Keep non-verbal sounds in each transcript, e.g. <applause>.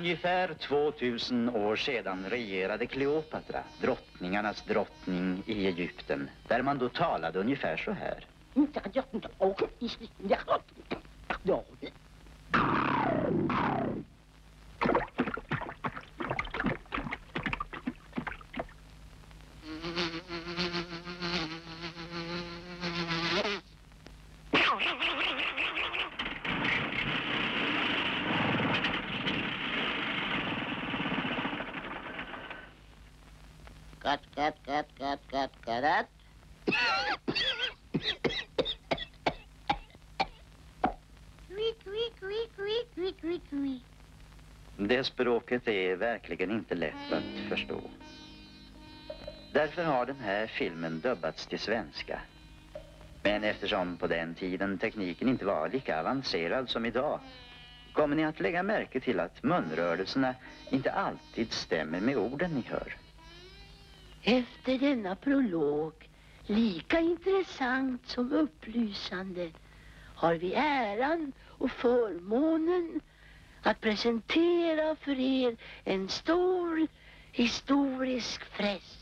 För ungefär 2000 år sedan regerade Kleopatra, drottningarnas drottning i Egypten, där man då talade ungefär så här. Språket är verkligen inte lätt att förstå. Därför har den här filmen dubbats till svenska. Men eftersom på den tiden tekniken inte var lika avancerad som idag kommer ni att lägga märke till att munrörelserna inte alltid stämmer med orden ni hör. Efter denna prolog, lika intressant som upplysande, har vi äran och förmånen att presentera för er en stor historisk fräs.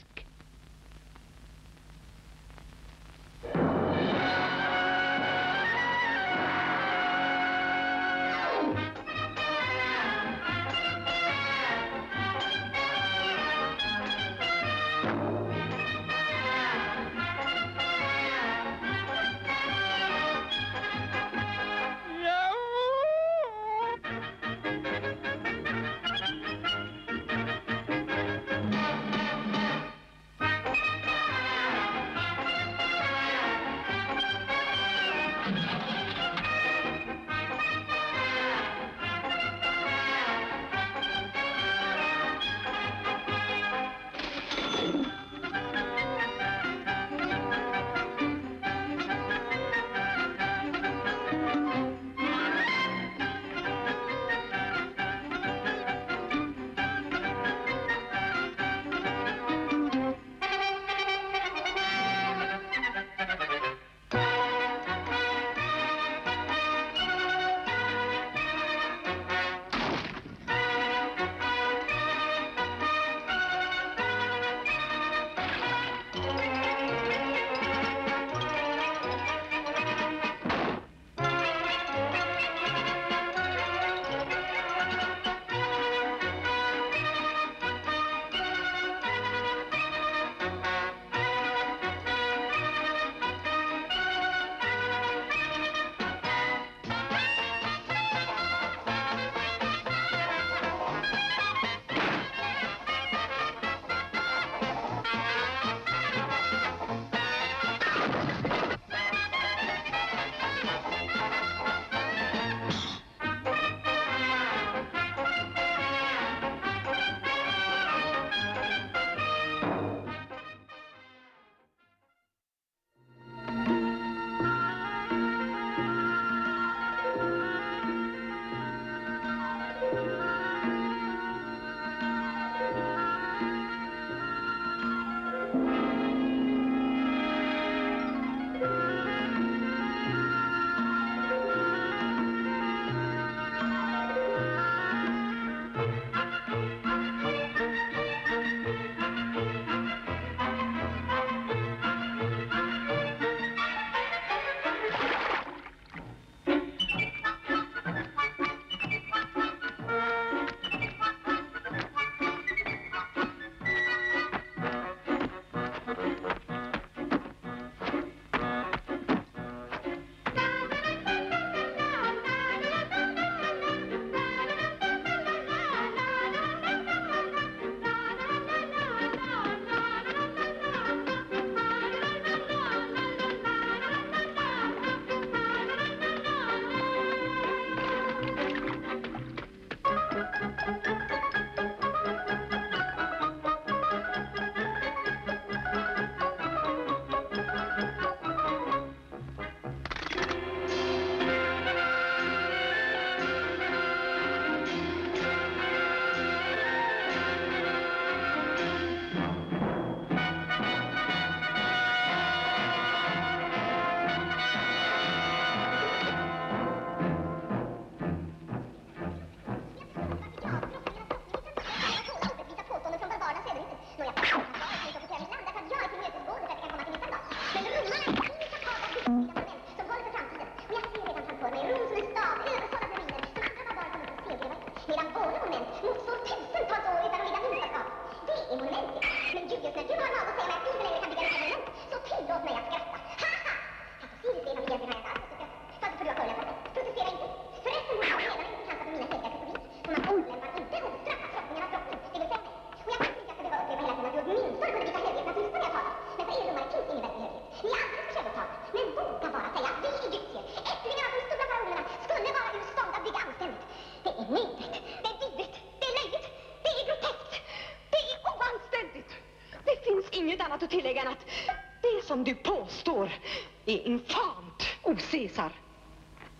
Är infamt, o Caesar.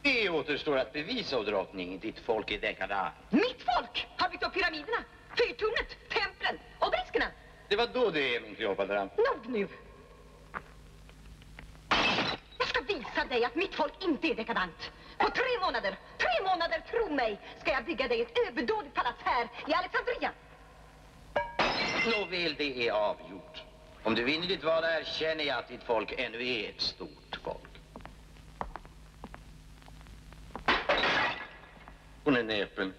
Det återstår att bevisa, o drottning. Ditt folk är dekadent. Mitt folk har byggt upp pyramiderna, fyrtornet, templen, obeliskerna. Det var då det, min Kleopatra. Nog nu! Jag ska visa dig att mitt folk inte är dekadant. På tre månader, tre månader, tro mig, ska jag bygga dig ett överdådigt palats här i Alexandria. Nåväl, det är avgjort. Om du vinner ditt val erkänner jag att ditt folk ännu är ett stort folk. Hon är näpen,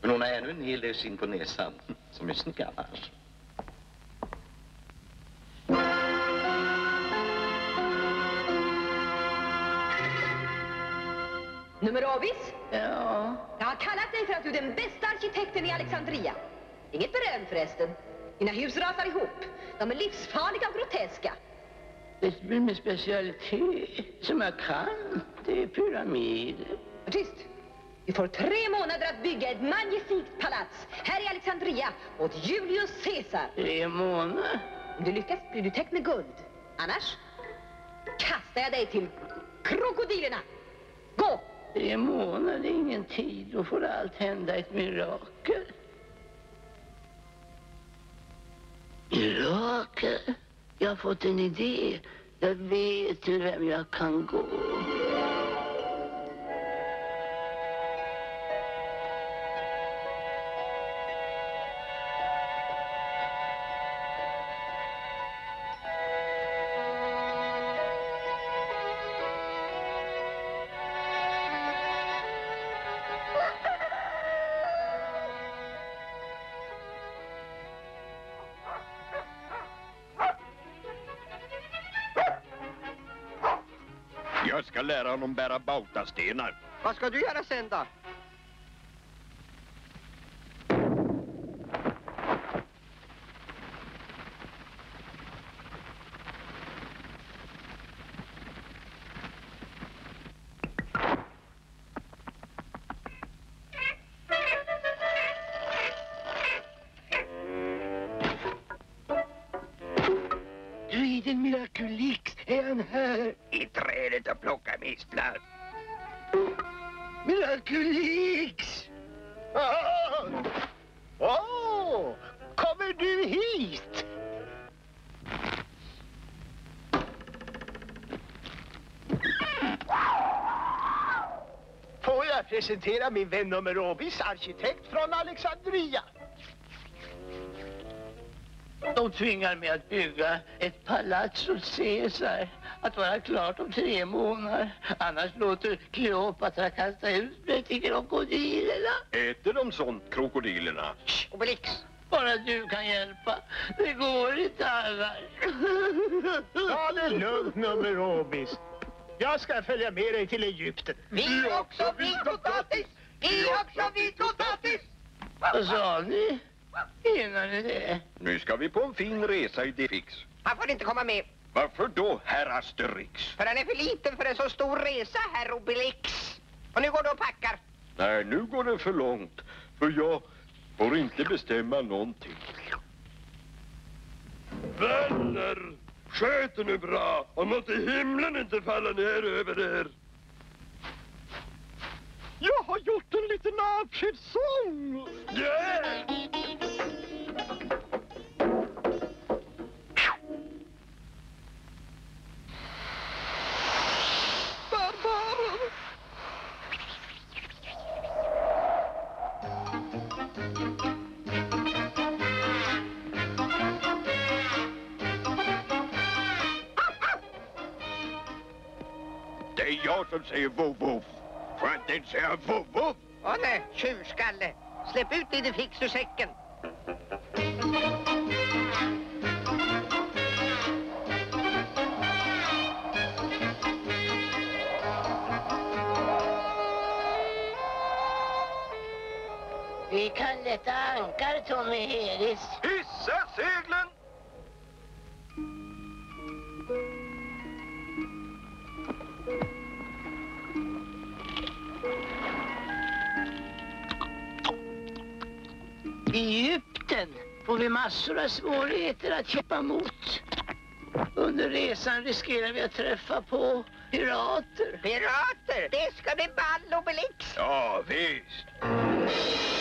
men hon har ännu en hel del skinn på näsan, som är snygg annars. Numerovis, Ja, jag har kallat dig för att du är den bästa arkitekten i Alexandria. Inget beröm förresten. Dina hus rasar ihop. De är livsfarliga och groteska. det är min specialitet som jag kan. Det är pyramider. Tyst! Du får tre månader att bygga ett magnifikt palats här i Alexandria åt Julius Caesar. Tre månader. Om du lyckas blir du täckt med guld. Annars kastar jag dig till krokodilerna. Gå! Tre månader är ingen tid. Då får allt hända ett mirakel. Mirakel? Jag har fått en idé. Jag vet till vem jag kan gå. Lära honom bära bautastenar. Vad ska du göra sen då? Trädet och plocka mistlar. Miraculix! Åh! Åh! Kommer du hit? Får jag presentera min vän nummer Obis, arkitekt från Alexandria? De tvingar mig att bygga ett palats åt Caesar. Att vara klart om tre månader. Annars låter Kleopatra kasta ut mig till krokodilerna. Äter de sånt, krokodilerna? Obelix. Bara du kan hjälpa. Det går inte annars. Ta det lugnt nummer Obis. Jag ska följa med dig till Egypten. Vi också vitpotatis! Vi också vitpotatis! Vad sa ni? Menar ni det? Nu ska vi på en fin resa i Defix. Han får inte komma med, Varför då, herr Asterix? för han är för liten för en så stor resa, herr Obelix. Och nu går du och packar. Nej, nu går det för långt. För jag får inte bestämma någonting. Vänner! Sköt nu bra och måtte himlen inte falla ner över er. Jag har gjort en liten avskedssång. Yeah! Jag som säger vov, vov. Får jag inte ens säga vov, vov? Åh nej, tjurskalle. Släpp ut lite fix ur säcken. Vi kan lätta ankar, Tommy Heris. I Egypten får vi massor av svårigheter att kämpa mot. Under resan riskerar vi att träffa på pirater. Pirater, det ska bli ball och blix. Ja, visst.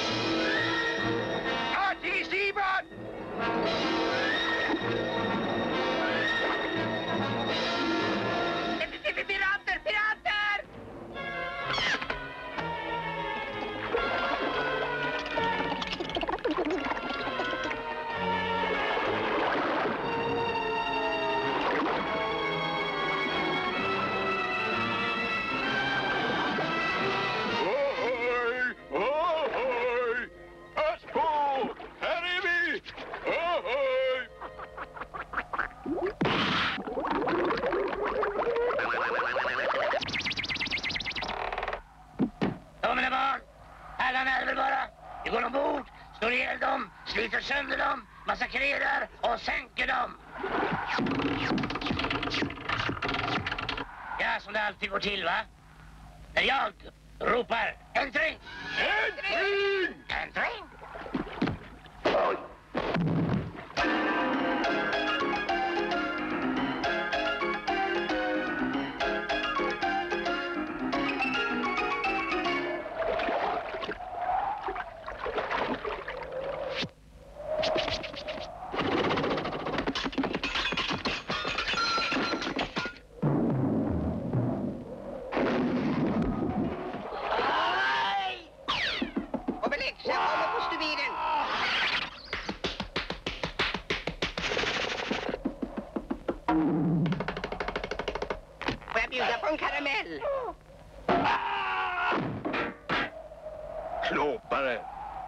Klåpare!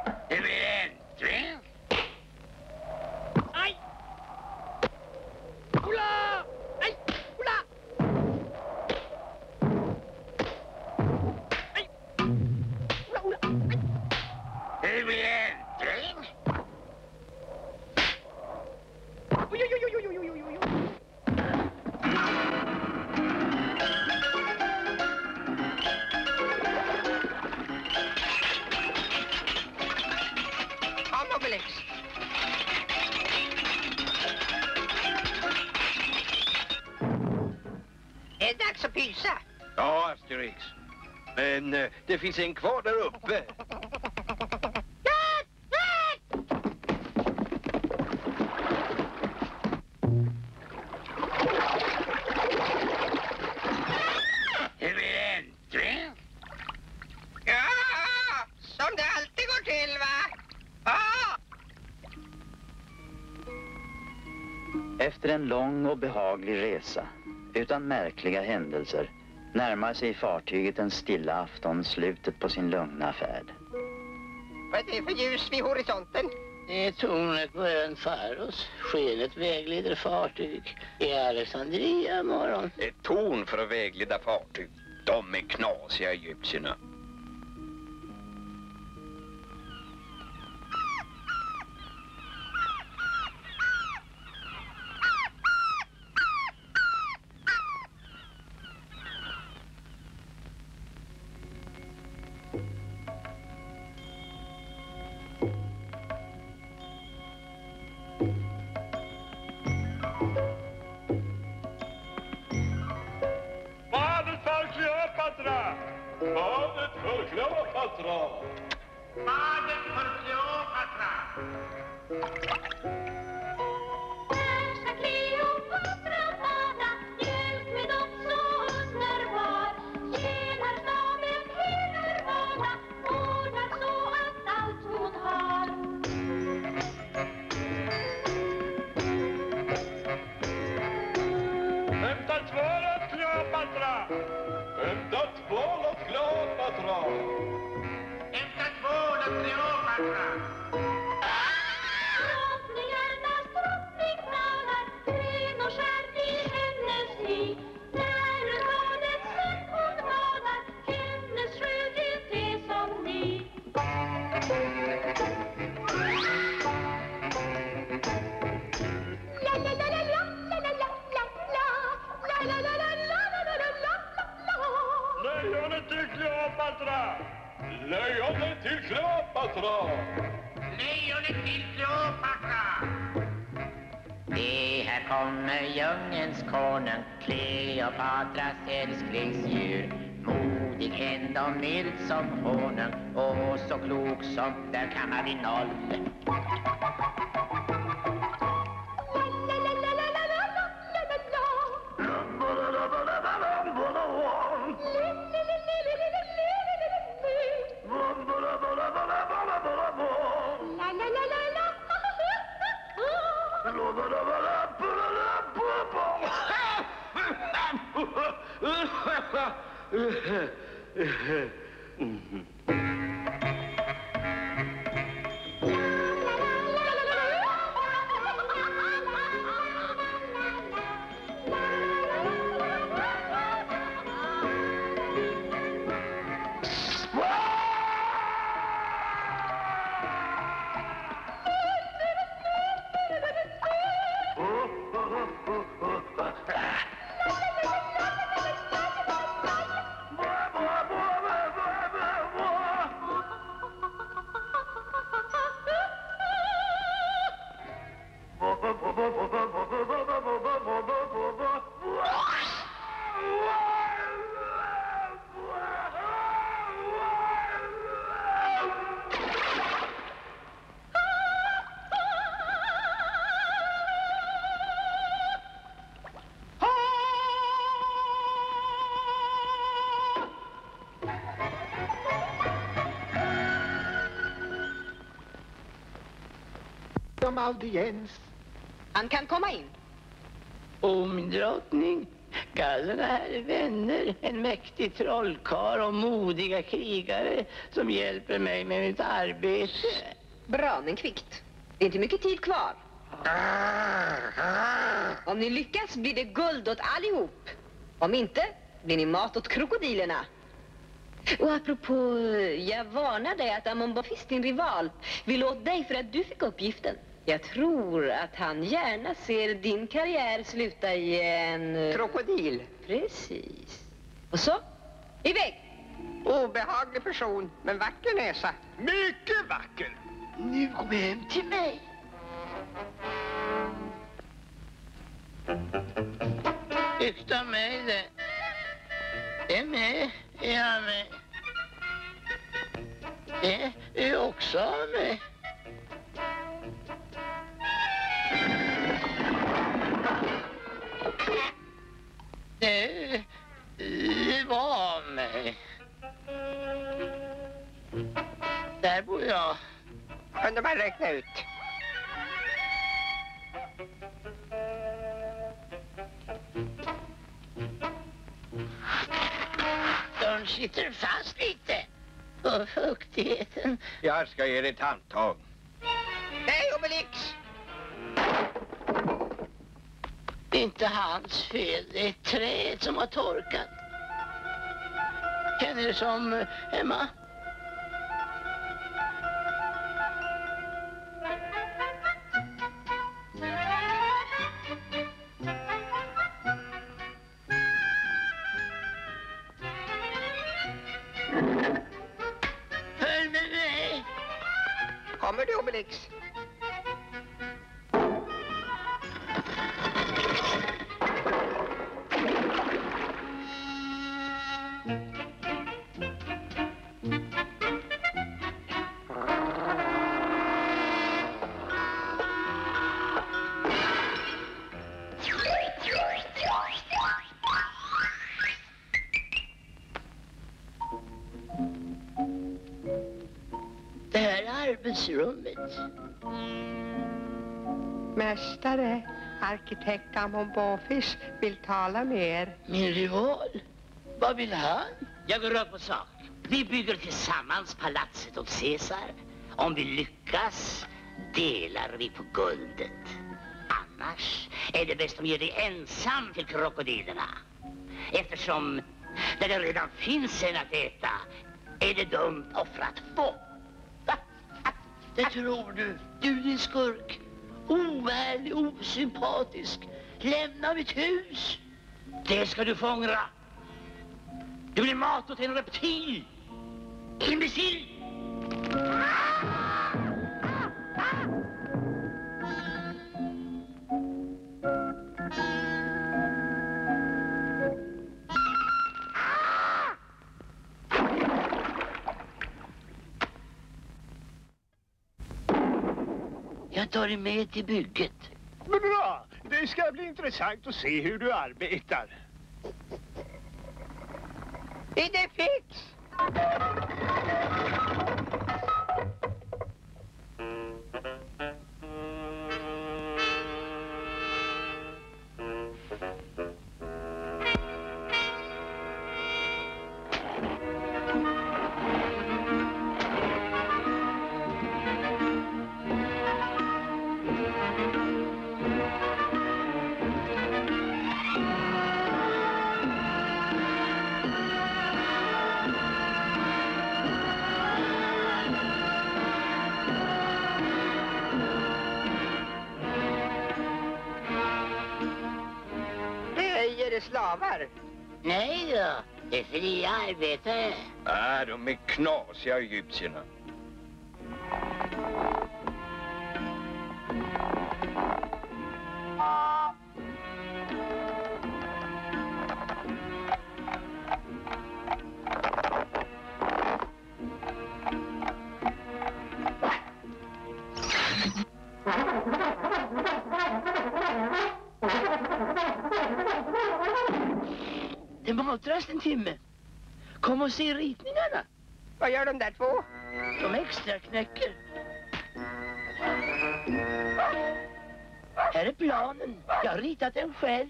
Det blir äntligen Ja, Asterix. Men eh, det finns en kvar där uppe. Efter en lång och behaglig resa, utan märkliga händelser, närmar sig fartyget en stilla afton slutet på sin lugna färd. Vad är det för ljus vid horisonten? Det är tornet på ön Faros. Skenet vägleder fartyg i Alexandria morgon. Ett torn för att vägleda fartyg. De är knasiga egyptierna. Glad patron! Hämta tvål och tre patron! Så mild som honung och så klok som där kan man bli noll. Om audiens. Han kan komma in. O min drottning, gallerna här är vänner, en mäktig trollkarl och modiga krigare som hjälper mig med mitt arbete. Bra, men kvickt. Det är inte mycket tid kvar. Om ni lyckas blir det guld åt allihop. Om inte blir ni mat åt krokodilerna. Och apropå, jag varnar dig att Amon Bafis, din rival, vill åt dig för att du fick uppgiften. Jag tror att han gärna ser din karriär sluta i en... eh, Krokodil. Precis. Och så, iväg! Obehaglig person, men vacker näsa. Mycket vacker. Nu kom hem till mig. Av mig det. Är med, är han med. Är också av mig. Det, det var av mig. Där bor jag. Kunde man räkna ut. De sitter fast lite. Och fuktigheten. Jag ska ge dig ett handtag. Nej, Obelix! Det är inte hans fel. Det är träet som har torkat. Känner du som eh, Emma? Mästare, arkitekt Amon Bofis vill tala med er. Min rival? Vad vill han? Jag går rakt på sak. Vi bygger tillsammans palatset åt Caesar. Om vi lyckas delar vi på guldet. Annars är det bäst om ger dig ensam till krokodilerna. Eftersom när det redan finns en att äta är det dumt att offra två. Det tror du. Du din skurk. Ovärlig, osympatisk. Lämna mitt hus. Det ska du få ångra. Du blir mat åt en reptil. Imbecill! Tar dig med till bygget. Bra! Det ska bli intressant att se hur du arbetar. Är det fix? Slavar? Nej då, det är fria arbetare. Nej, de är knasiga egyptierna. Jag knäcker. Här är planen. Jag har ritat den själv.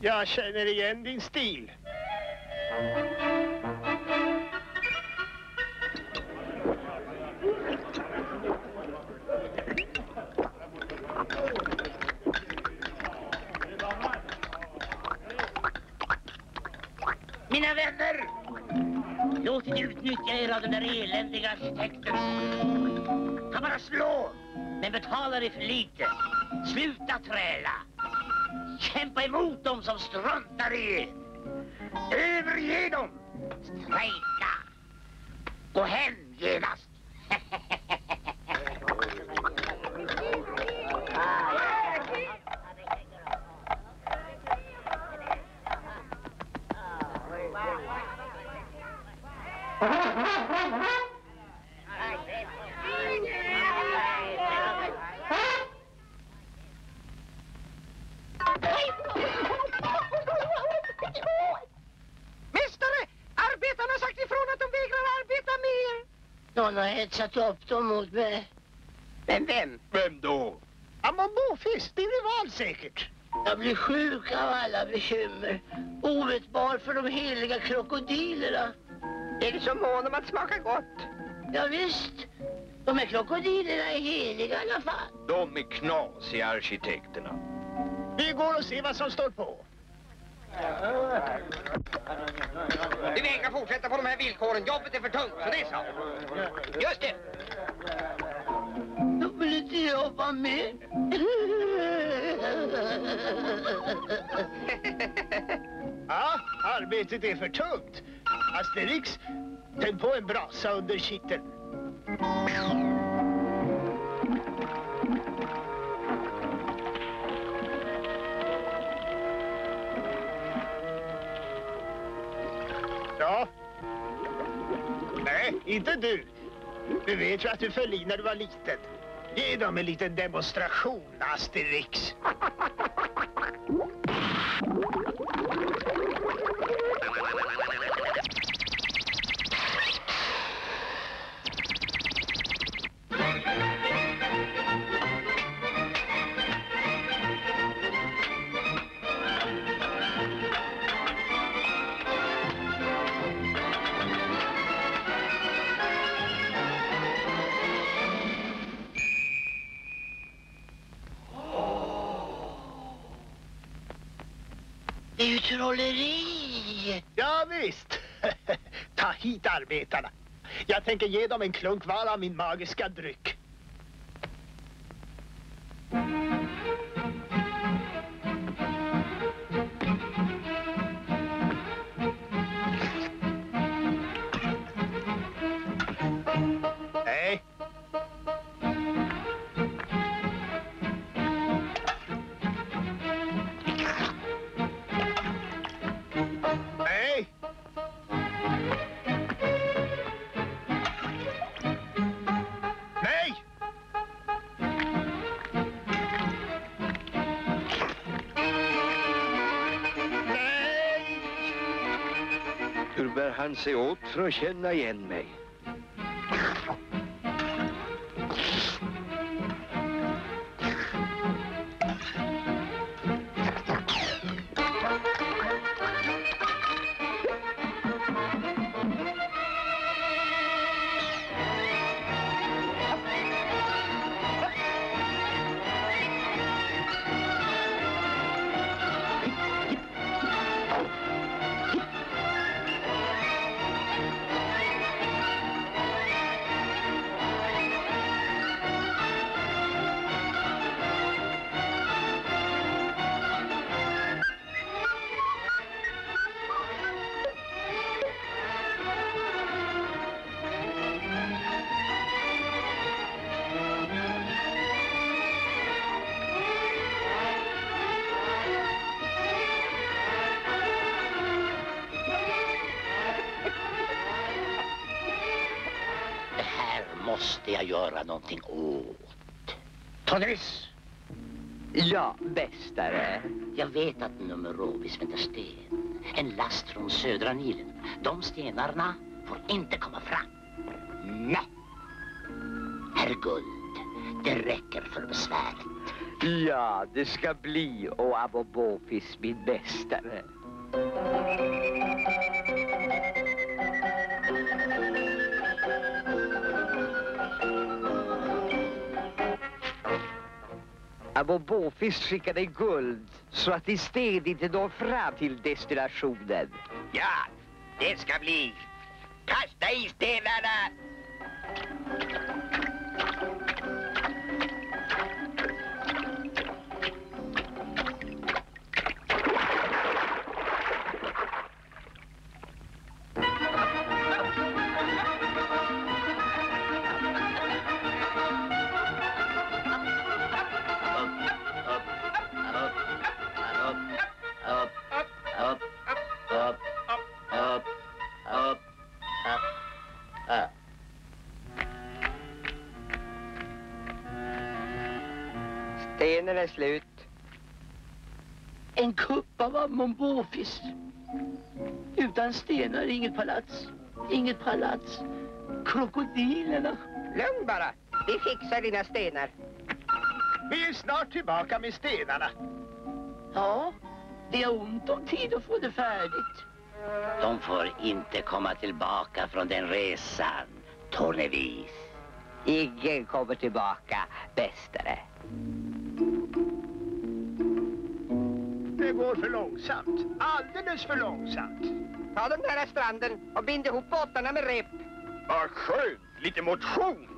Jag känner igen din stil. Emot struntar i er. Överge dem. Strejka. Gå hem genast. <laughs> Någon har hetsat upp dem mot mig. Men vem? Vem då? Amon Bofist, din rival säkert. Jag blir sjuk av alla bekymmer. Ovetbar för de heliga krokodilerna. Är du så mån om att smaka gott? Ja, visst. De här krokodilerna är heliga i alla fall. De är knasiga arkitekterna. Vi går och ser vad som står på. Vi vägrar fortsätta på de här villkoren. Jobbet är för tungt, så det är så. Just det. Då vill inte jag vara med. <laughs> Ja, arbetet är för tungt. Asterix, tänd på en brasa under kitteln. Nej, inte du. Du vet ju att du föll i när du var liten. Ge dem en liten demonstration, Asterix. Trolleri! Ja, visst. <laughs> Ta hit arbetarna. Jag tänker ge dem en klunk var av min magiska dryck. Han sig åt för att känna igen mig? Jag vet att Numerovis väntar sten. En last från södra Nilen. De stenarna får inte komma fram. Nej. Herr Guld, det räcker för besväret. Ja, det ska bli och Abobofis min mästare. Abobofis skickade guld så att din sten inte når fram till destillationen. Ja, det ska bli. Kasta i stenarna! Är slut. En kupp av Ammon-Bofis. Utan stenar inget palats. Inget palats. Krokodilerna. Lugn bara. Vi fixar dina stenar. Vi är snart tillbaka med stenarna. Ja, det är ont om tid att få det färdigt. De får inte komma tillbaka från den resan, Tornevis. Ingen kommer tillbaka, mästare. Det går för långsamt. Alldeles för långsamt. Ta den där stranden och bind ihop båtarna med rep. Vad skönt! Lite motion!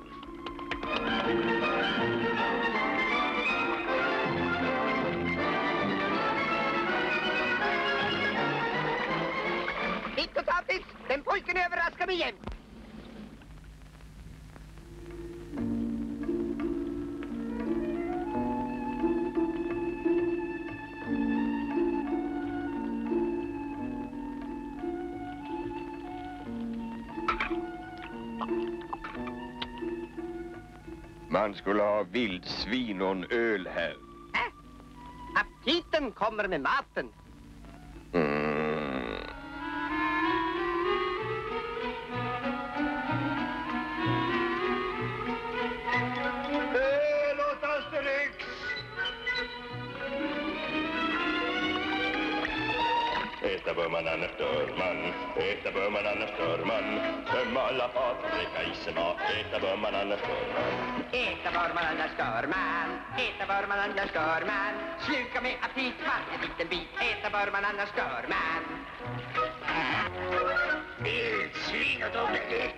Hit och Tappis, den pojken överraskar mig jämt. Man skulle ha vildsvin och en öl här. Äh, aptiten kommer med maten. Äta bör man annars dör man. Äta bör man annars dör man. Tömma alla fat, räcka i sig mat. Äta bör man annars dör man. Äta bör man annars dör man. Äta bör man annars dör man. Sluka med aptit varje liten bit. Äta bör man annars dör man. Vildsvin och Obelix!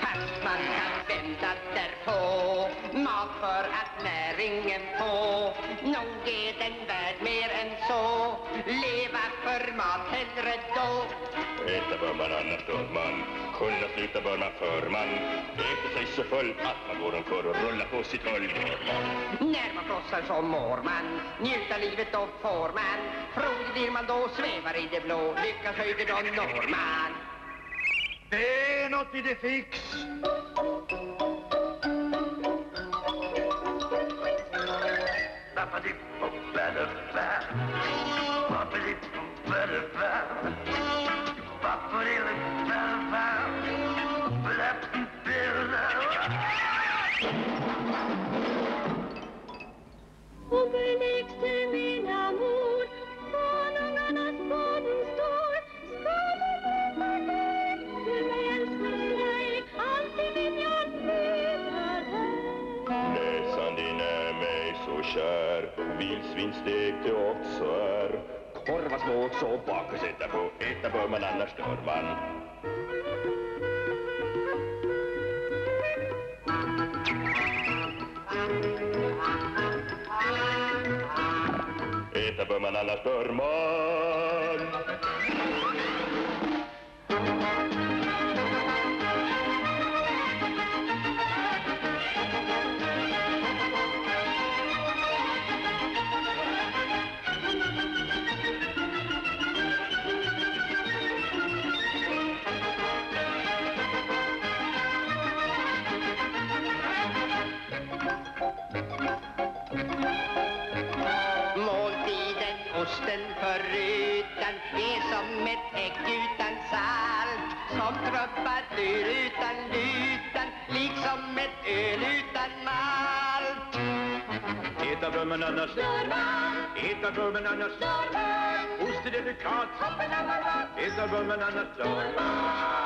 Fast man kan vända därpå Mat för få Nog är den värd mer än så Leva för mat hellre då Äta bör man annars dör man. Kunna sluta bör man för man. Äter sig så full att man går omkör och rullar på sitt hull. När man frossar så mår man Njuta livet då får man Frodig blir man då Svävar i det blå Lyckas höjder då når man Det är något i det fix. Obelix till min amor, konungarnas boden står. Skål och leverpastej, du mig älskar dig, alltid vill jag leva där Näsan din är mig så kär. Vildsvinsstek det också är. Korvar små så bak och sätta på. Äta bör man annars dör man. Äta bör man annars dör Som trubadur utan lutan Liksom ett öl utan malt. Äta bör man annars Äta bör man annars Ost är delikat Äta bör man annars När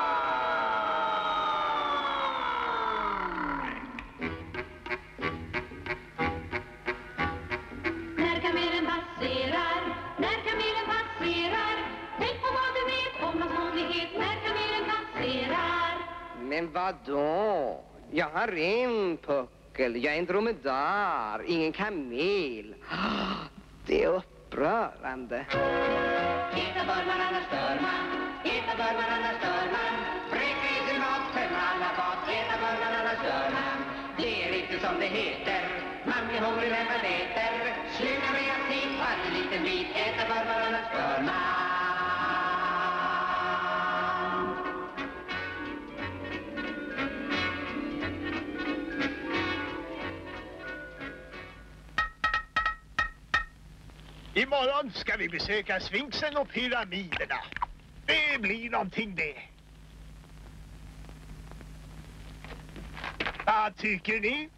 Jag har en puckel, jag är en dromedar, ingen kamel. Ah, det är upprörande. Äta bör man annars dör man Äta bör man annars dör man Fräcka i sin mat, tömma alla fat Äta bör man annars dör man Det är inte som det heter. Man blir hungrig när man äter. Sluta med aptit, varje liten bit. Äta bör man annars dör man Imorgon ska vi besöka Sfinxen och pyramiderna. Det blir någonting det. Vad tycker ni?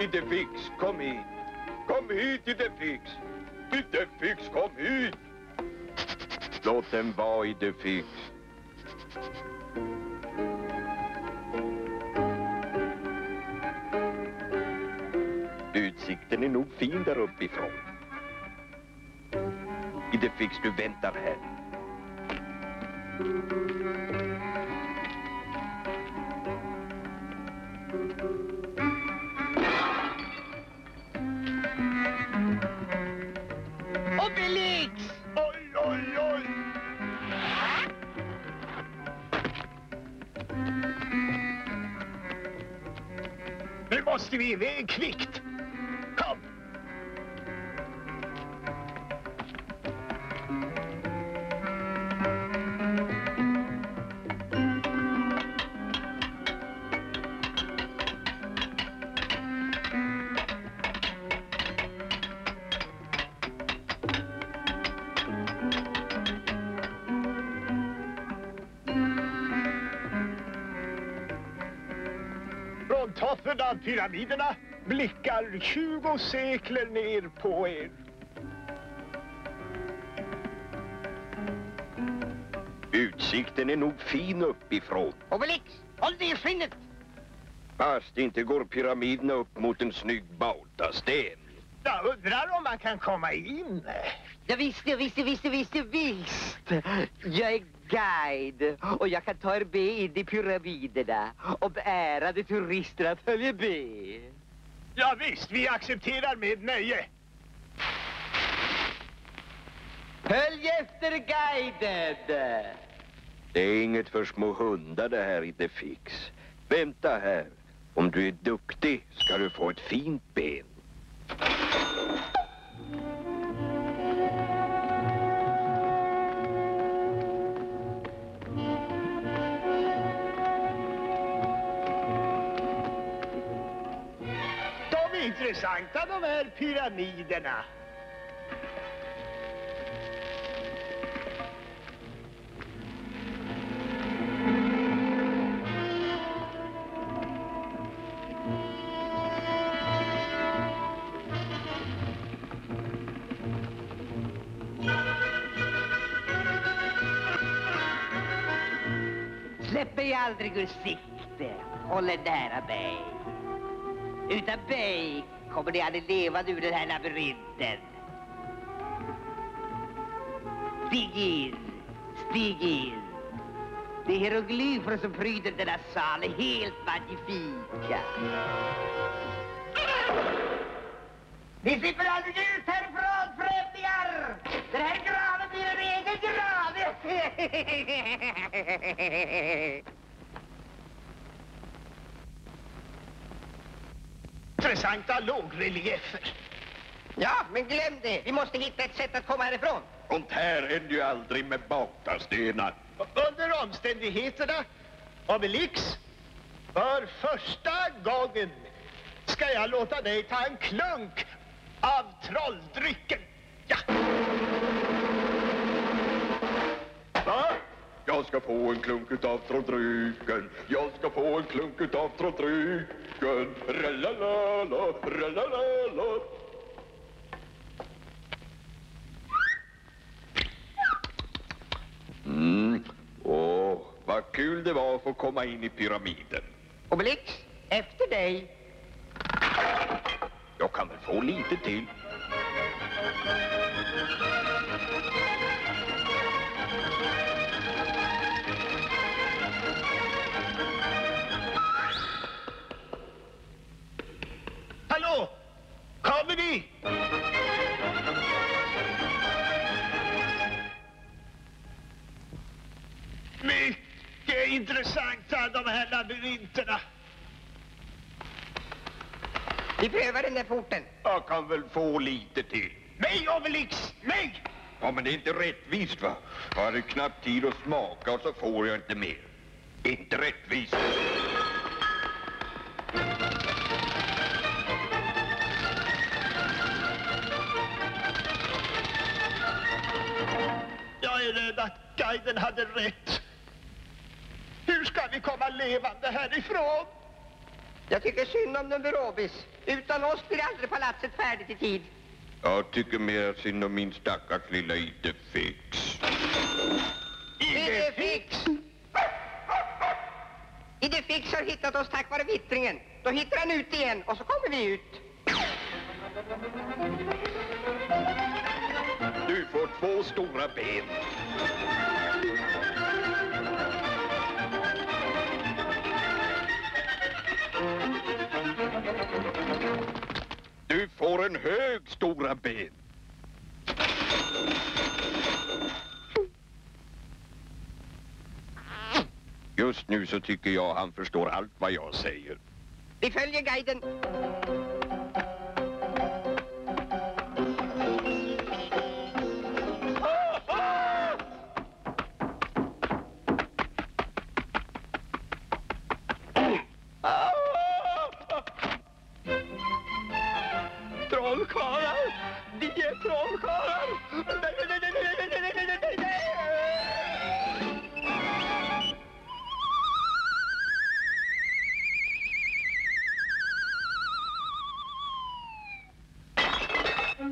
Idefix, kom hit. Kom hit, Idefix. Idefix, kom hit. Låt den vara, Idefix. Utsikten är nog fin där uppifrån. Idefix, du väntar här. Obelix! Oj, oj, oj! Nu måste vi iväg kvickt. 20 sekler ner på er. Utsikten är nog fin uppifrån. Obelix, håll dig i skinnet! Fast inte går pyramiderna upp mot en snygg bautasten. Jag undrar om man kan komma in. Ja, visst, ja, visst, visst, visst, visst. Jag är guide och jag kan ta er med in i pyramiderna om ärade turisterna följer med. Ja, visst, vi accepterar med nöje. Följ efter guiden! Det är inget för små hundar det här inte fix. Vänta här. Om du är duktig ska du få ett fint ben. Intressanta de här pyramiderna. Släpp mig aldrig ur sikte. Håll er nära mig. Utan mig kommer ni aldrig levande ur den här labyrinten. Stig in, stig in. Det är hieroglyfer som pryder denna sal är helt magnifika. Ni slipper aldrig ut härifrån, främlingar! Den här graven blir er egen grav! <laughs> Intressanta lågreliefer. Ja, men glöm det. Vi måste hitta ett sätt att komma härifrån. Sånt här händer ju aldrig med bautastenar. Under omständigheterna, Obelix, för första gången ska jag låta dig ta en klunk av trolldrycken. Ja! Va? Jag ska få en klunk utav trolldrycken. Jag ska få en klunk utav trolldrycken. Ralalala, ralalala. Mm. Åh, vad kul det var att få komma in i pyramiden. Obelix, efter dig. Jag kan väl få lite till. Kommer ni? Mycket intressanta de här labyrinterna. Vi prövar den där porten. Jag kan väl få lite till. Mig, Obelix! Mig! Ja, men det är inte rättvist va? Jag hade knappt tid att smaka och så får jag inte mer. Inte rättvist. Är rädd att guiden hade rätt. Hur ska vi komma levande härifrån? Jag tycker synd om Numberobis. Utan oss blir aldrig palatset färdigt i tid. Jag tycker mer synd om min stackars lilla Idefix. Idefix! Idefix har hittat oss tack vare vittringen. Då hittar han ut igen och så kommer vi ut. Du får två stora ben. Du får en hög stora ben. Just nu så tycker jag han förstår allt vad jag säger. Vi följer guiden. Från Nej,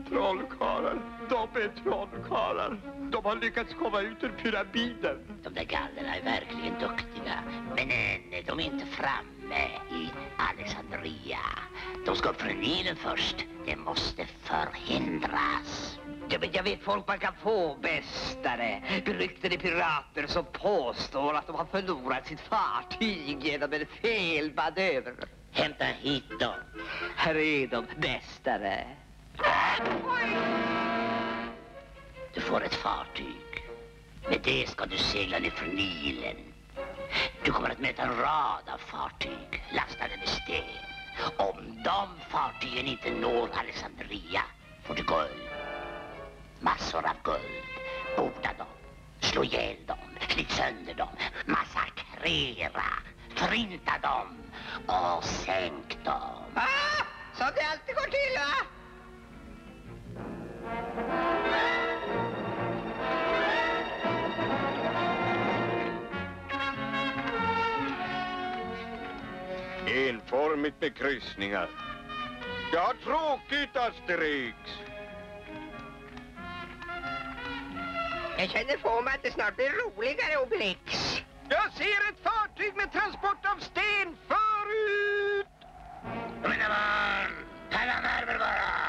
Trollkarlar, de är trollkarlar. De har lyckats komma ut ur pyramiden. De där gallerna är verkligen duktiga, men eh, än är de inte framme fria. De ska upp för Nilen först. Det måste förhindras. Ja, men jag vet folk man kan få, bästare. Beryktade pirater som påstår att de har förlorat sitt fartyg genom en felmanöver. Hämta hit dem. Här är de, bästare. Du får ett fartyg. Med det ska du segla ner från Nilen. Du kommer att möta en rad av fartyg lastade med sten. Om de fartygen inte når Alexandria får du guld. Massor av guld. Borda dem. Slå ihjäl dem. Slit sönder dem. Massakrera. Förinta dem. Och sänk dem. Ah, som det alltid går till, va? Enformigt med kryssningar. Ja, tråkigt, Asterix. Jag känner på mig att det snart blir roligare, Obelix. Jag ser ett fartyg med transport av sten förut! Mina barn, kalla nerver bara.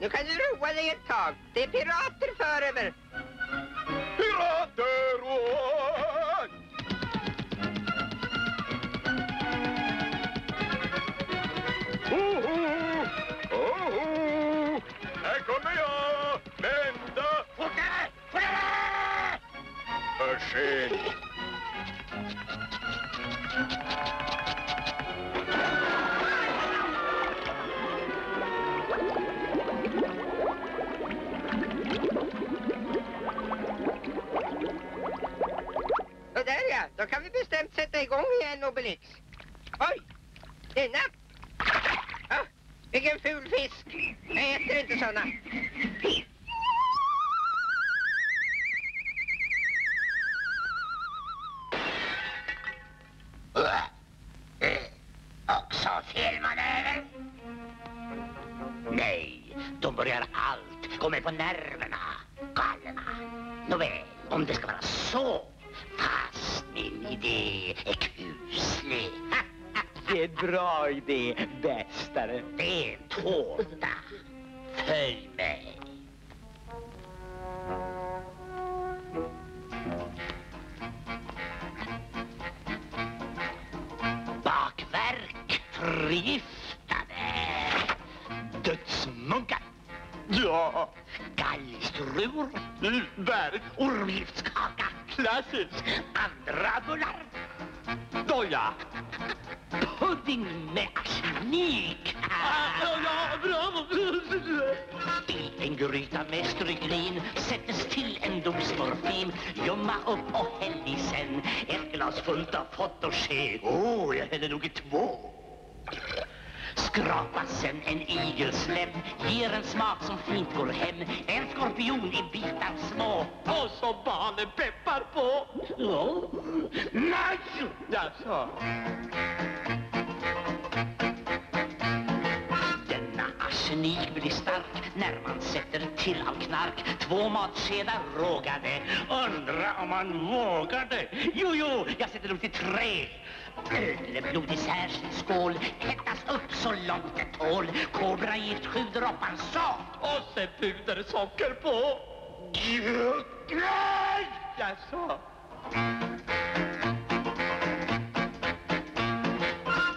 Nu kan du roa dig ett tag. Det är pirater föröver. Pirater! Oj! Oho! Oho! Här kommer jag! Vända! Fortare! Fortare! För sent. Då kan vi bestämt sätta igång igen, Obelix. Oj, denna. Ah, vilken ful fisk. Jag äter inte såna. Också felmanöver? Nej, de börjar allt gå med på nerverna. Galna! Nåväl, om det ska vara så. Idé är kuslig. <laughs> Det är bra idé, bästare. Det är en tårta. Följ mig. Bakverk förgiftade. Dödsmunkar. Ja, Galgstrur. utmärkt. Ormgiftskaka. Klassiskt. Andra bullar. Doja. Pudding med arsenik. Ja, bravo. En gryta med strygelin sättes till en dos morfin Ljumma upp och häll i sen Ett glas fullt av fotogen Åh, oh, jag häller nog i två Skrapa sen en igelsläpp Ger en smak som fint går hem En skorpion i bitar små Och så banepeppar på. oh. Nej! Jaså? Denna arsenik blir stark när man sätter till all knark Två matskedar rågade Undra om man vågade Jo, jo, jag sätter nog till tre Ödleblod i särskild skål Hettas upp så långt det tål Kobragift sju droppar så Och sen pudersocker på. Nej! Jaså?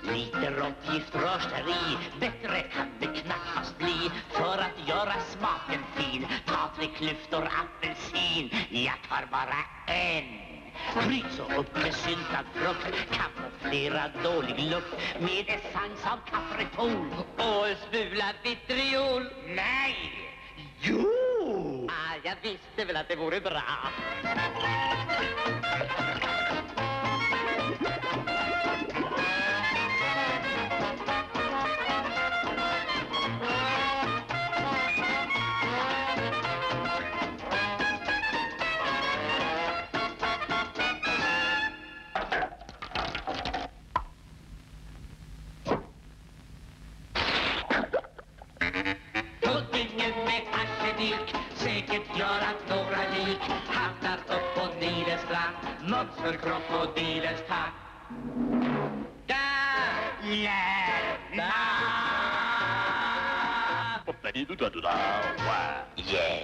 Lite råttgift rörs där i Bättre kan det knappast bli För att göra smaken fin Ta tre klyftor apelsin Jag tar bara en Bryt så upp med syltad frukt Kamouflerad dålig lukt Med essens av kaffretol Och en smula vitriol. Nej! Jo! Ah, jag visste väl att det vore bra. För krokodilens tack. Galerna! Yeah.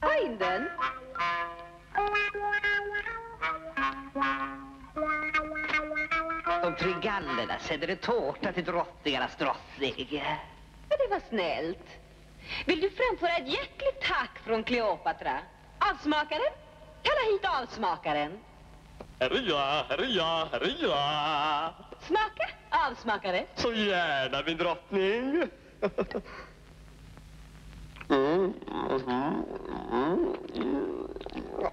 Find den. De tre gallerna sänder en tårta till drottningarnas drottning. Det var snällt. Vill du framföra ett hjärtligt tack från Kleopatra? Avsmakaren? Kalla hit avsmakaren. Här är jag. Smaka, avsmakare. Så gärna, min drottning. Mm, mhm, mm, mm.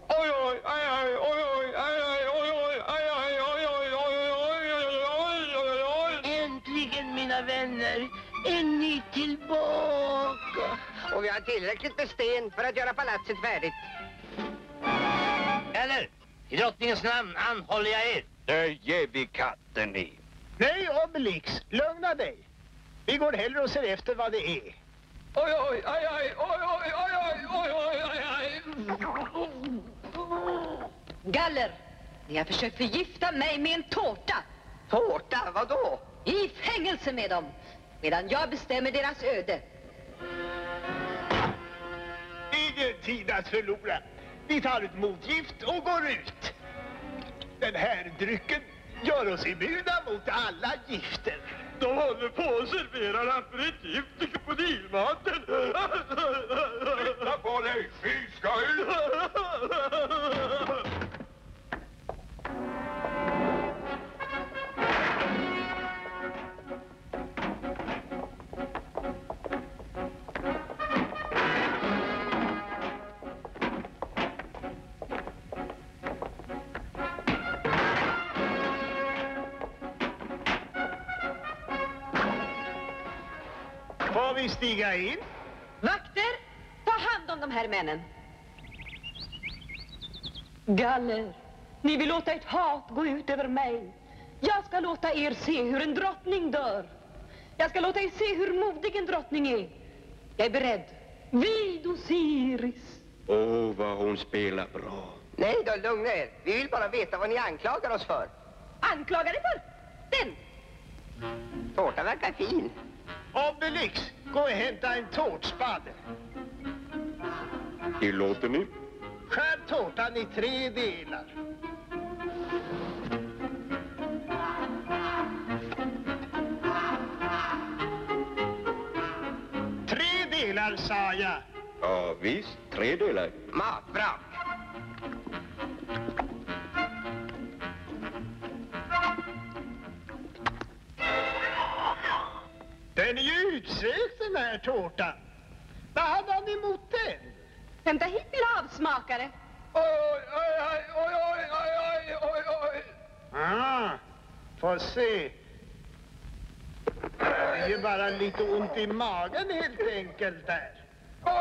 Oj, oj, aj, aj, oj, oj, aj, aj, oj, oj, aj, aj, är ni tillbaka. Och vi har tillräckligt med sten för att göra palatset färdigt. Eller, i drottningens namn anhåller jag er. Det ger vi katten i. Nej, Obelix, lugna dig. Vi går hellre och ser efter vad det är. Oj, oj, aj, aj, oj, oj, oj, oj, oj, oj, aj, aj. Galler, ni har försökt förgifta mig med en tårta. Tårta, vadå? I fängelse med dem, medan jag bestämmer deras öde. Ingen tid att förlora. Vi tar ett motgift och går ut. Den här drycken gör oss immuna mot alla gifter. De håller på att servera aperitif till krokodilmaten. Titta på dig, skitskoj! <laughs> Får vi stiga in? Vakter, ta hand om de här männen. Galler, ni vill låta ett hat gå ut över mig. Jag ska låta er se hur en drottning dör. Jag ska låta er se hur modig en drottning är. Jag är beredd. Vid Osiris. Åh, oh, vad hon spelar bra. Nej då, lugna er. Vi vill bara veta vad ni anklagar oss för. Anklagar dig för? Den! Tårtan verkar fin. Obelix, gå och hämta en tårtspade. Tillåter ni? Skär tårtan i tre delar. Tre delar, sa jag. Ja, visst. Tre delar. Matbra. Den är ju utsökt, den här tårtan. Vad hade han emot den? Hämta hit min avsmakare. Oj, oj, oj, oj, aj, aj, oj, oj. Ah, får se. Det är ju bara lite ont i magen helt enkelt där. Oj,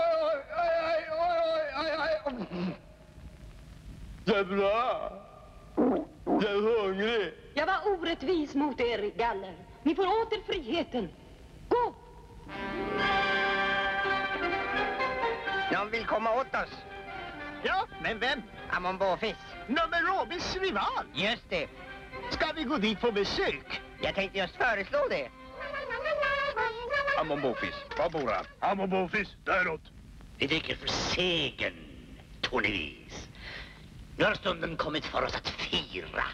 oj, aj, oj, oj, aj, aj. Det är bra. Jag är hungrig. Jag var orättvis mot er, Galler. Ni får åter friheten. Gå! Någon vill komma åt oss. Ja, men vem? Amon Bofis. Nummer Robins rival. Just det. Ska vi gå dit på besök? Jag tänkte just föreslå det. Amon Bofis, var bor han? Amobofis, däråt. Vi dricker för segern, Tornevis. Nu har stunden kommit för oss att fira.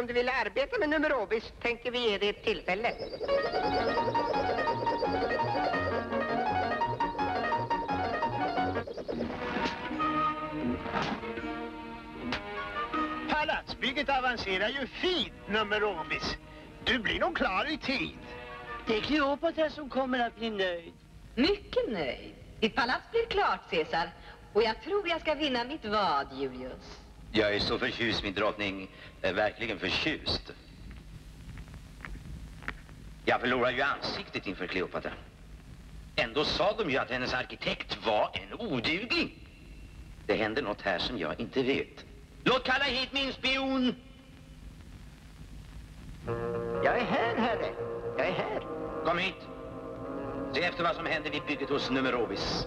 Eftersom du vill arbeta med Numerobis tänker vi ge dig ett tillfälle. Palatsbygget avancerar ju fint, Numerobis. Du blir nog klar i tid. Det är Kleopatra som kommer att bli nöjd. Mycket nöjd. Ditt palats blir klart, Caesar. Och jag tror jag ska vinna mitt vad, Julius. Jag är så förtjust, min drottning. Är Verkligen förtjust. Jag förlorar ju ansiktet inför Kleopatra. Ändå sa de ju att hennes arkitekt var en odugling. Det händer något här som jag inte vet. Låt kalla hit min spion! Jag är här, herre. Jag är här. Kom hit. Se efter vad som händer vid bygget hos Numerobis.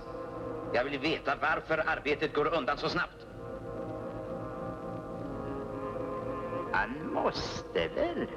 Jag vill veta varför arbetet går undan så snabbt. Han måste väl.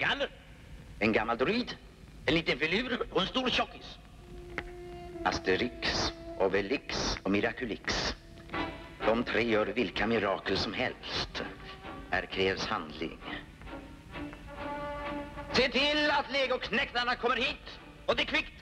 Galler. en gammal druid, en liten filur och en stor tjockis. Asterix, Obelix och Miraculix. De tre gör vilka mirakel som helst. Här krävs handling. Se till att legoknektarna kommer hit, och det är kvickt.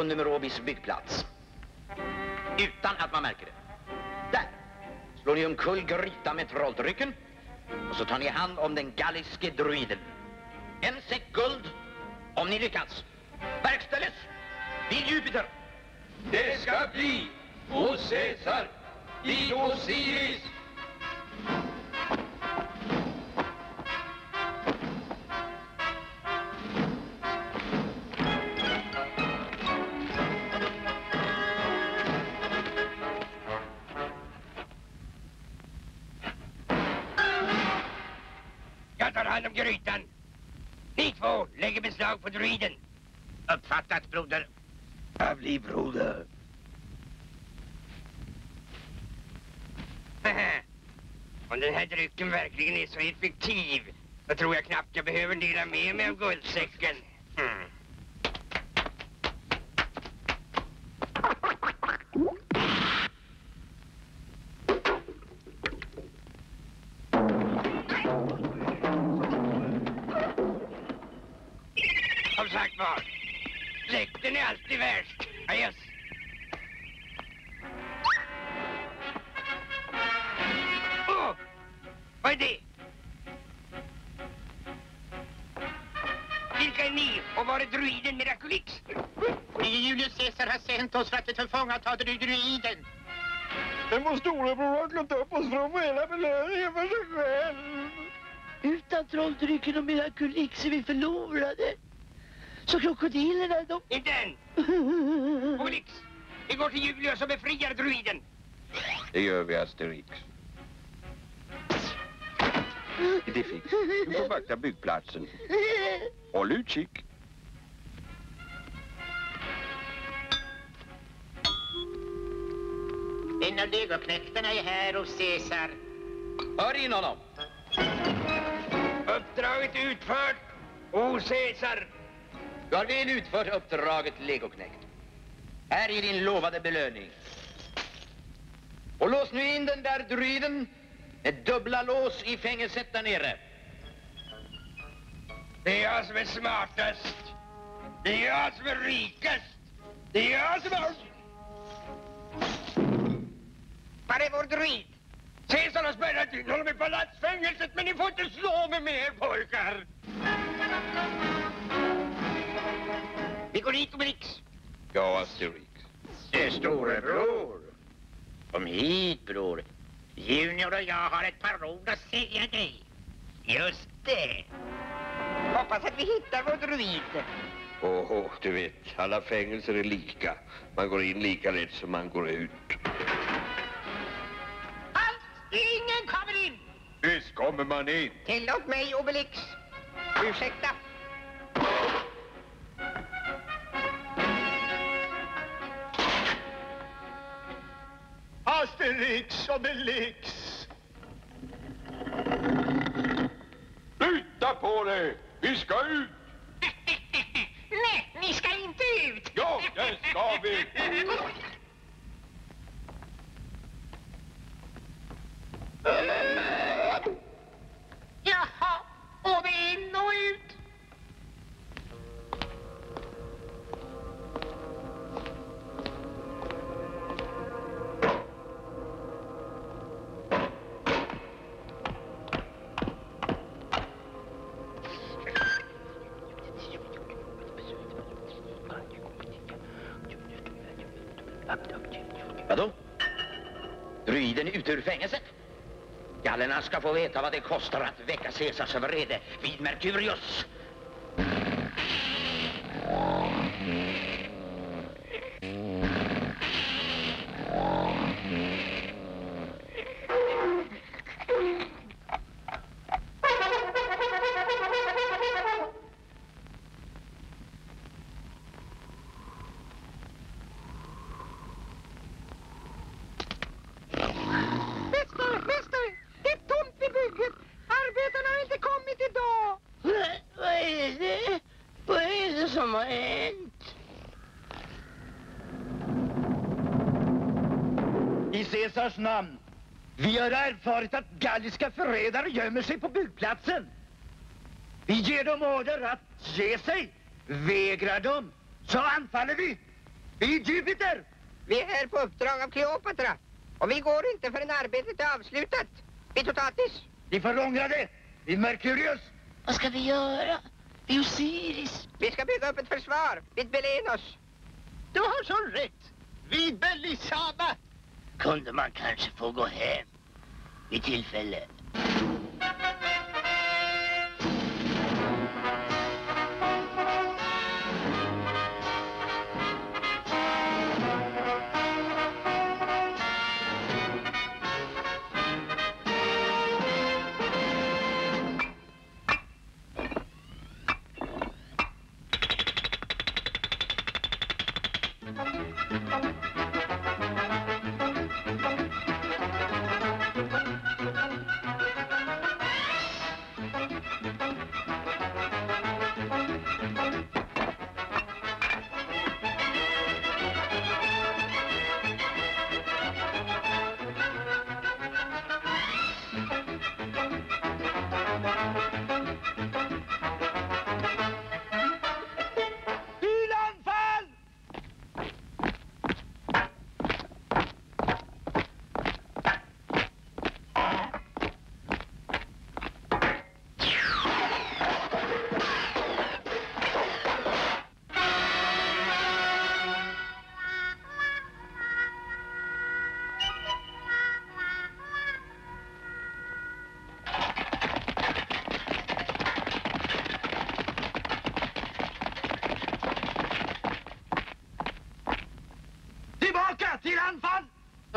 På Numerobis byggplats. Utan att man märker det. Där slår ni omkull grytan med trolldrycken. Och så tar ni hand om den galliske druiden. En säck guld om ni lyckas. Verkställes vid Jupiter. Det ska bli hos Caesar, vid Osiris. Grytan. Ni två lägger beslag på druiden. Uppfattat, broder. Blir broder. <laughs> Om den här drycken verkligen är så effektiv så tror jag knappt jag behöver dela med mig av guldsäcken. Mm. Tillfångata druiden. Men vår storebror har klätt upp oss från hela belöningen för sig själv. Utan trolldrycken och Miraculix är vi förlorade. Så krokodilerna, de... Inte än! Obelix, vi går till Julius och befriar druiden. Det gör vi, Asterix. Det är fint. Du får vakta byggplatsen. Håll utkik. En av legoknektarna är här hos Caesar. Hör in honom. Uppdraget utfört, o Caesar. Du har väl utfört uppdraget, legoknekt. Här är din lovade belöning. Och lås nu in den där druiden med dubbla lås i fängelset där nere. Det är jag som är smartast. Det är jag som är rikast. Det är jag som är... Var är vår druid? Caesar har spärrat in honom i palatsfängelset, men ni får inte slå mig mer, pojkar. Vi går dit, Obelix. Ja, Asterix. Det storebror. Kom hit, bror. Junior och jag har ett par ord att säga dig. Just det. Hoppas att vi hittar vår druid. Åh, du vet, alla fängelser är lika. Man går in lika lätt som man går ut. Kommer man in. Tillåt mig, Obelix. Ursäkta. Asterix, Obelix. Flytta på dig! Vi ska ut! <laughs> Nej, ni ska inte ut! Ja, det ska vi! <laughs> ska få veta vad det kostar att väcka Caesars vrede vid Merkurius. Erfarit att galliska förrädare gömmer sig på byggplatsen. Vi ger dem order att ge sig. Vägrar de, så anfaller vi. Vi är Jupiter. Vi är här på uppdrag av Kleopatra. Och vi går inte förrän arbetet är avslutat. Vitotatis. Vi får ångra det. Vid Merkurius. Vad ska vi göra? Det är Osiris. Vi ska bygga upp ett försvar vid Belenos. Du har så rätt. Vid Belisama. Kunde man kanske få gå hem vid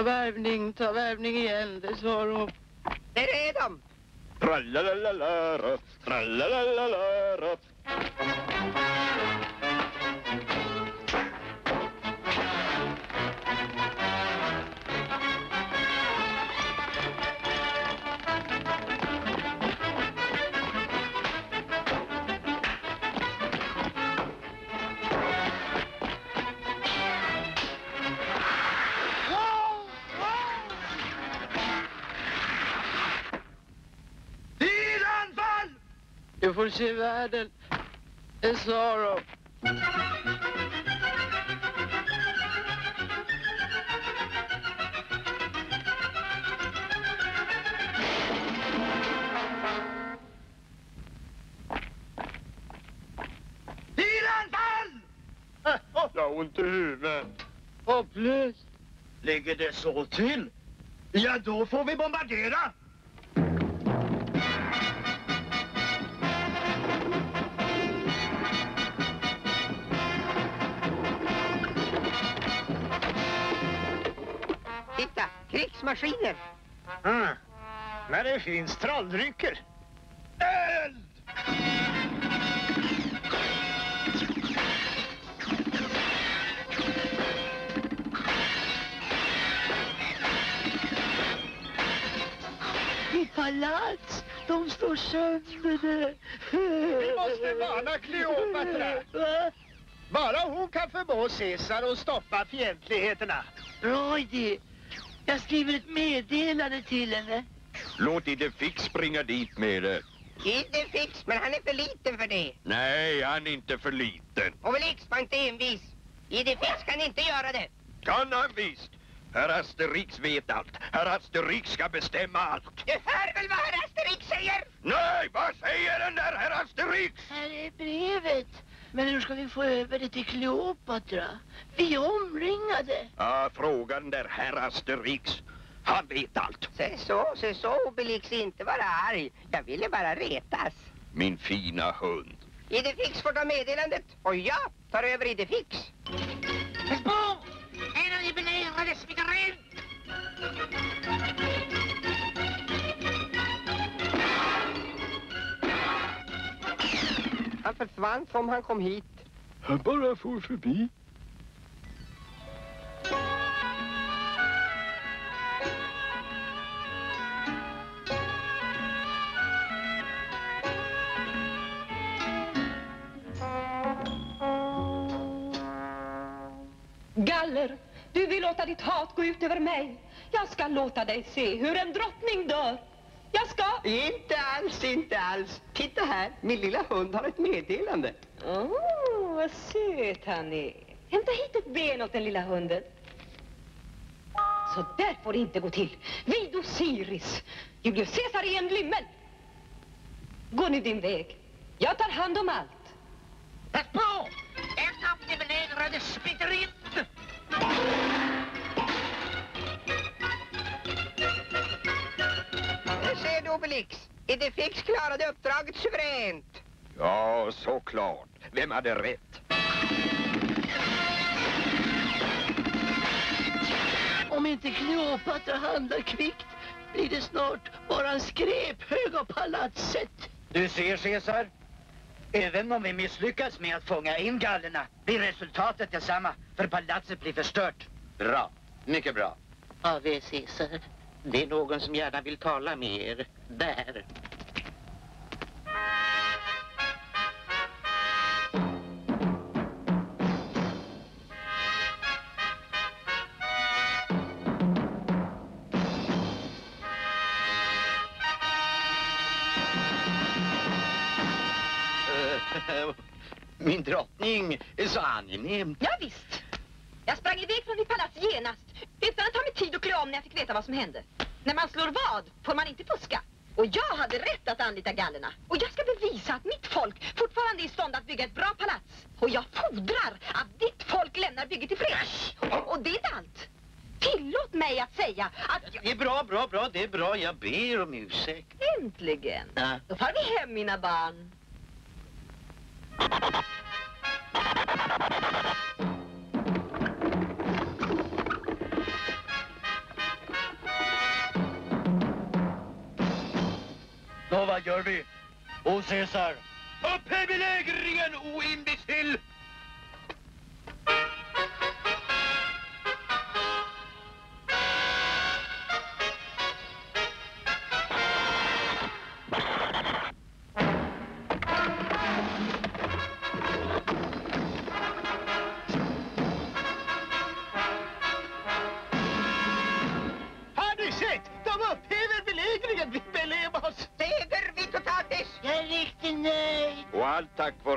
Ta värvning, ta värvning igen. Det sa de. Där är de. Trallalalara, trallalalara. Du får se världen. En Saro. Bilanfall! Jag har ont i huvudet. Hopplöst. Ligger det så till? Ja, då får vi bombardera. Krigsmaskiner. Mm. När det finns trolldrycker. Eld! I palats. De slår sönder det. Vi måste varna Kleopatra. Bara hon kan förmå Caesar att stoppa fientligheterna. Bra idé. Jag skriver ett meddelande till henne. Låt Idefix springa dit med det. Inte fix, men han är för liten för det. Nej, han är inte för liten. Och väl X-Bank är envis. Idefix kan inte göra det. Kan han visst. Herr Asterix vet allt. Herr Asterix ska bestämma allt. Du hör väl vad herr Asterix säger? Nej, vad säger den där herr Asterix? Här är brevet. Men hur ska vi få över det till Kleopatra? Vi är omringade. Ja, fråga den där herr Asterix. Han vet allt. Se så, se så, Obelix, inte vara arg. Jag ville bara retas. Min fina hund. Idefix får ta meddelandet och jag tar över Idefix. Pass på! En av de belägrade Han försvann som han kom hit. Han bara for förbi. Galler, du vill låta ditt hat gå ut över mig. Jag ska låta dig se hur en drottning dör. Inte alls, inte alls. Titta här, min lilla hund har ett meddelande. Åh, oh, vad söt han är. Hämta hit ett ben åt den lilla hunden. Så där får det inte gå till. Vid Osiris. Julius Caesar är en lymmel. Gå nu din väg. Jag tar hand om allt. Pass på! En av de belägrade smyger Obelix. Idefix klarade uppdraget suveränt. Ja, såklart. Vem hade rätt? Om inte Kleopatra handlar kvickt blir det snart bara en skräphög av palatset. Du ser, Caesar. Även om vi misslyckas med att fånga in gallerna blir resultatet detsamma, för palatset blir förstört. Bra. Mycket bra. Ave Caesar, det är någon som gärna vill tala med er. Där. <laughs> Min drottning är så angenäm. Ja, visst. Jag sprang iväg från mitt palats genast utan att ta mig tid att klä om när jag fick veta vad som hände. När man slår vad får man inte fuska. Och jag hade rätt att anlita gallerna. Och jag ska bevisa att mitt folk fortfarande är i stånd att bygga ett bra palats. Och jag fordrar att ditt folk lämnar bygget i fred. Och, och det är inte allt. Tillåt mig att säga att jag... Det är bra, bra, bra. Det är bra. Jag ber om ursäkt. Äntligen. Ja. Då far vi hem, mina barn. Vad gör vi? O Caesar! Upphäv belägringen, o imbecill!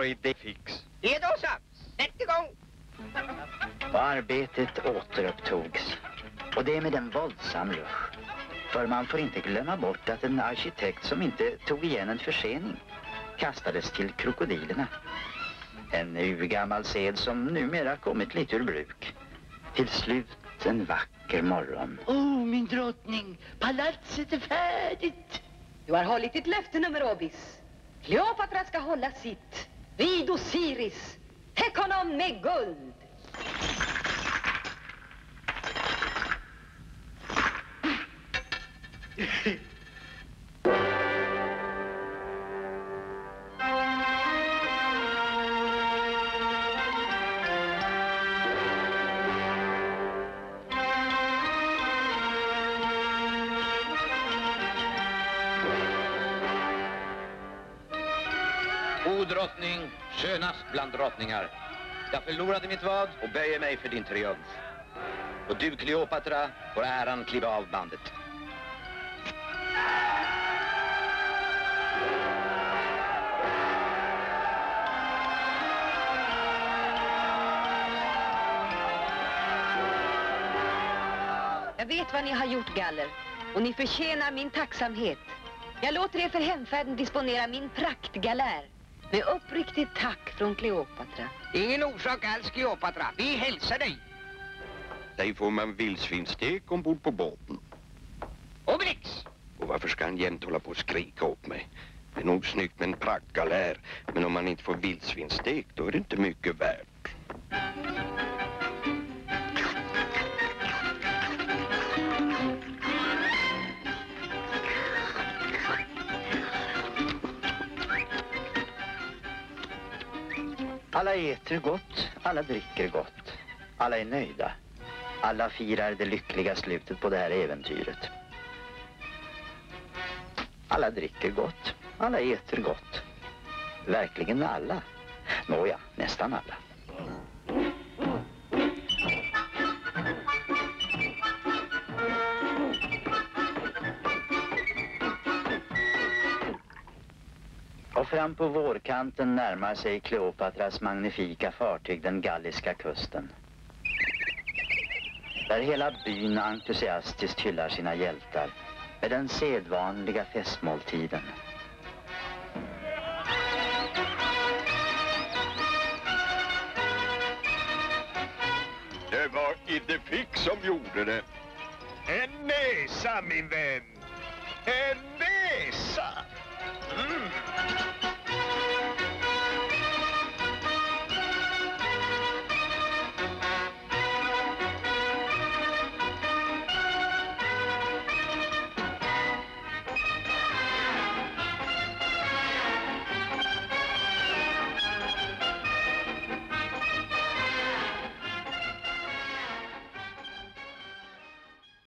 Idé fix. Det då så. Sätt igång. Och arbetet återupptogs. Och det med en våldsam rush. För man får inte glömma bort att en arkitekt som inte tog igen en försening kastades till krokodilerna. En urgammal sed som numera kommit lite ur bruk. Till slut en vacker morgon. Oh, min drottning, palatset är färdigt. Du har hållit ditt löfte, nummer Obis. Kleopatra ska hålla sitt. Vid Osiris. Täck honom med <laughs> bland drottningar. Jag förlorade mitt vad och böjer mig för din triumf. Och du, Kleopatra, får äran kliva av bandet. Jag vet vad ni har gjort, galler. Och ni förtjänar min tacksamhet. Jag låter er för hemfärden disponera min praktgalär. Med uppriktigt tack från Kleopatra. Ingen orsak alls, Kleopatra. Vi hälsar dig. Dig får man vildsvinsstek ombord på båten. Obelix! Och varför ska han jämt hålla på och skrika åt mig? Det är nog snyggt med en praktgalär, men om man inte får vildsvinsstek, då är det inte mycket värt. Äter gott, alla dricker gott. Alla är nöjda. Alla firar det lyckliga slutet på det här äventyret. Alla dricker gott, alla äter gott. Verkligen alla. Nåja, nästan alla. Fram på vårkanten närmar sig Kleopatras magnifika fartyg den galliska kusten. Där hela byn entusiastiskt hyllar sina hjältar med den sedvanliga festmåltiden. Det var Idefix som gjorde det. En näsa, min vän. En näsa! Mm.